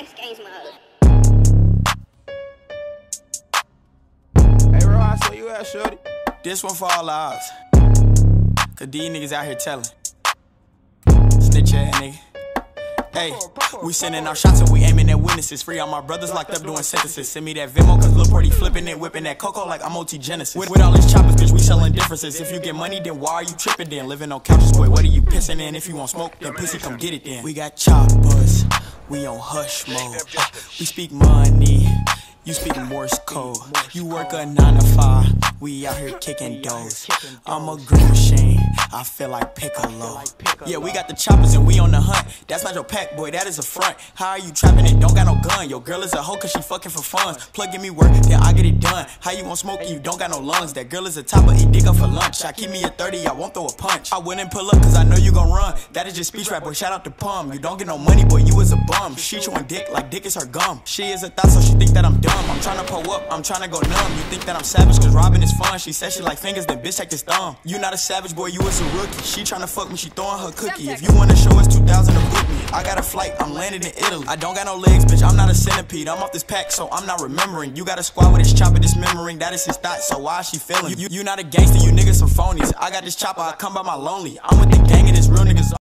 X Games mode. Hey, bro, I saw you at, shorty. This one for all ops. Cause these niggas out here telling. Snitch ass nigga. Hey, we sending our shots and we aiming at witnesses. Free all my brothers locked up doing sentences. Send me that Venmo, cause Lil Pretty flipping it, whipping that cocoa like I'm OT Genesis. With, with all these choppers, bitch, we selling differences. If you get money, then why are you tripping then? Living on couches, boy, what are you pissing in? If you want smoke, then pussy, come get it then. We got choppers, we on hush mode. Uh, we speak money. You speak Morse code. You work a nine to five. We out here kicking doors. I'm a green machine. I feel like Piccolo. Yeah, we got the choppers and we on the hunt. That's not your pack, boy. That is a front. How are you trapping and don't got no gun? Your girl is a hoe cause she fucking for funds. Plug give me work, then I get it done. How you want smoke and you don't got no lungs? That girl is a topper, eat dick up for lunch. I keep me a 30, I won't throw a punch. I wouldn't pull up cause I know you gon' run. That is just speech rap, boy. Shout out to Pum. You don't get no money, boy. You is a bum. She chewing dick like dick is her gum. She is a thought, so she think that I'm dumb. I'm tryna pull up, I'm tryna go numb. You think that I'm savage cause robbing is fun. She said she like fingers, then bitch take this thumb. You not a savage, boy. You is a rookie. She tryna fuck me, she throwing her cookie. If you wanna show us 2000 to book me, I got a flight, I'm landed in Italy. I don't got no legs, bitch. I'm not a centipede. I'm off this pack, so I'm not remembering. You got a squad with this chopper, dismembering. That is his thought, so why is she feeling? You, you, you not a gangster, you niggas some phonies. I got this chopper, I come by my lonely. I'm with the gang and it's real niggas.